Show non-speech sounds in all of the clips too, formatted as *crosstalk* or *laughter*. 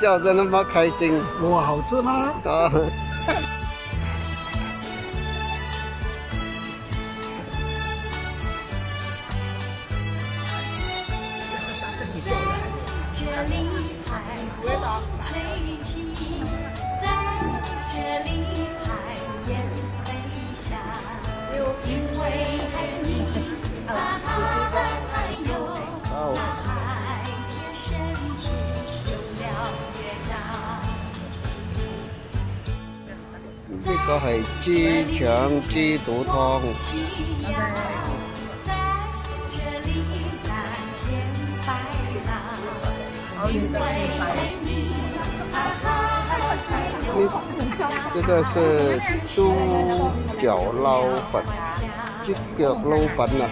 笑得那么开心，哇，好吃吗？啊！个系猪肠猪肚汤。这个是猪脚捞粉，猪脚捞粉啊！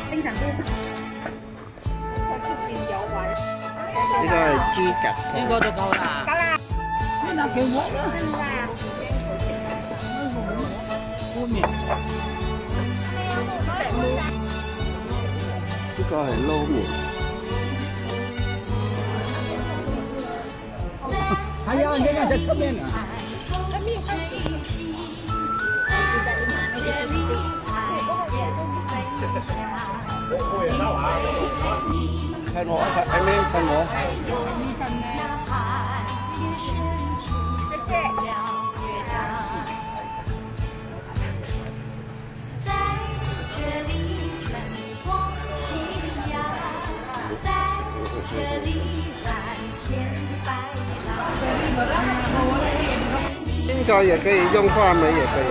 呢个系猪脚。呢个就够啦。够啦。 那给我了。这个系捞面。还要你看在侧面呢。看我，看没看我。谢谢。应该也可以用话梅，也可以。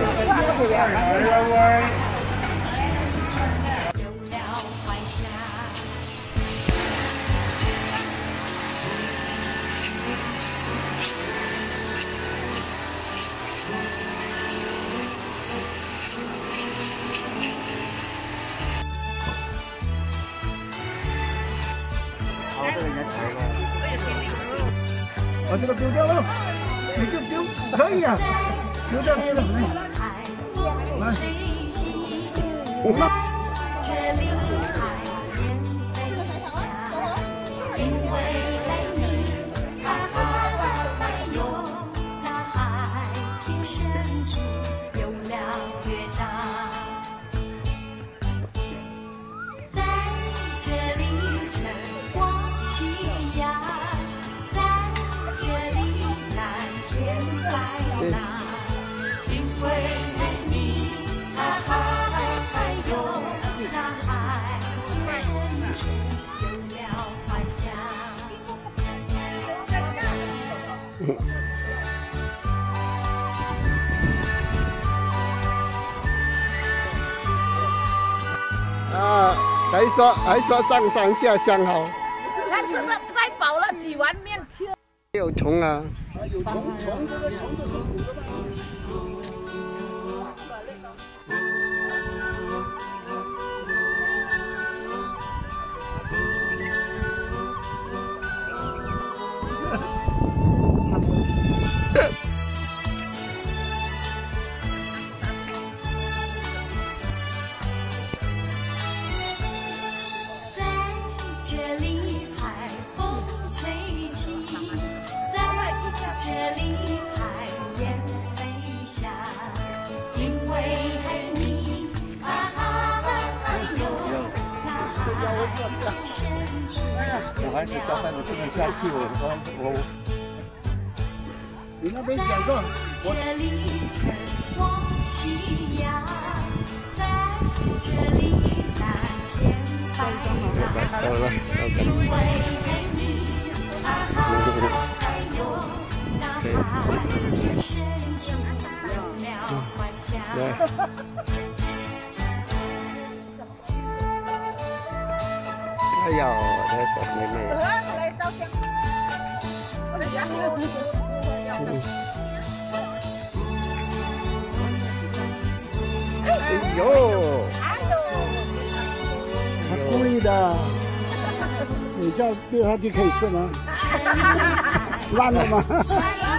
把这个丢掉了，你就丢可以啊，丢掉丢掉，来，来。啊，还说还说上山下乡好。他吃了太饱了，几碗面条。有虫啊。有虫，虫这个虫都是苦的吗？我还是交代的不能下去，我说我。你那边讲着，我。哎呀，这小妹妹。来照相。哎呦！他故意的。你这样丢下去可以吃吗？*laughs* 烂了吗？*laughs* *laughs*